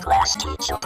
Class teacher.